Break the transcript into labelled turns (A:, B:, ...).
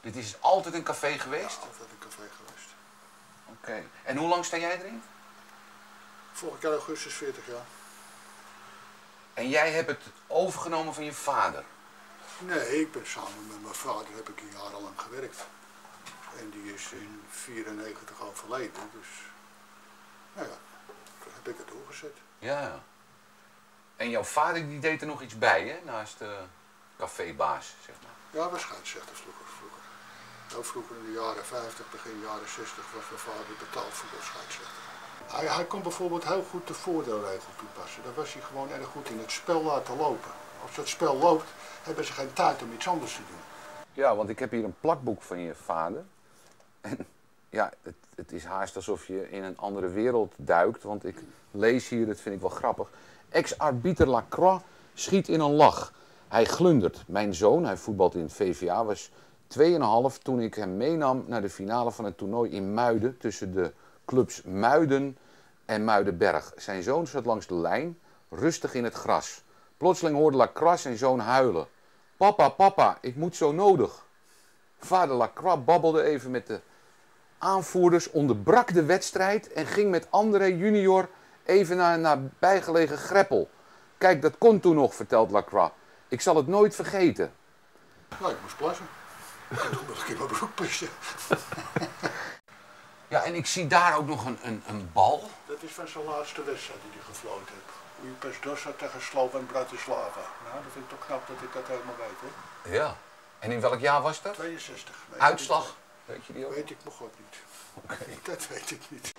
A: Dit is altijd een café geweest?
B: Altijd een café geweest.
A: Oké. En hoe lang sta jij erin?
B: Vorig jaar augustus 40 jaar.
A: En jij hebt het overgenomen van je vader?
B: Nee, ik ben samen met mijn vader heb ik hier jarenlang gewerkt. En die is in 94 overleden, dus nou ja, toen heb ik het doorgezet.
A: Ja. En jouw vader die deed er nog iets bij, hè? Naast de cafébaas, zeg maar.
B: Ja, was scheidsrechter vroeger. vroeger. Nou, vroeger in de jaren 50, begin jaren 60 was mijn vader betaald voetbalscheidsrechter. Hij, hij kon bijvoorbeeld heel goed de voordeelregel toepassen. Daar was hij gewoon erg goed in het spel laten lopen. Als dat spel loopt, hebben ze geen tijd om iets anders te doen.
A: Ja, want ik heb hier een plakboek van je vader. En ja, het, het is haast alsof je in een andere wereld duikt. Want ik lees hier, dat vind ik wel grappig. Ex-arbiter Lacroix schiet in een lach. Hij glundert. Mijn zoon, hij voetbalt in het VVA, was 2,5 toen ik hem meenam naar de finale van het toernooi in Muiden. Tussen de clubs Muiden en Muidenberg. Zijn zoon zat langs de lijn, rustig in het gras. Plotseling hoorde Lacroix zijn zoon huilen. Papa, papa, ik moet zo nodig. Vader Lacroix babbelde even met de aanvoerders, onderbrak de wedstrijd en ging met André junior even naar een nabijgelegen greppel. Kijk, dat kon toen nog, vertelt Lacroix. Ik zal het nooit vergeten.
B: Nou, ik moest plassen. En toen moest ik in mijn broek pissen.
A: Ja, en ik zie daar ook nog een, een, een bal.
B: Dat is van zijn laatste wedstrijd die hij gefloten heeft. Ujpes Dossa tegen Slovan Bratislava. Nou, dat vind ik toch knap dat ik dat helemaal weet, hoor.
A: Ja. En in welk jaar was dat?
B: 62. Weet ik
A: Uitslag? Weet je die ook?
B: Weet ik mijn god niet. Dat weet ik niet.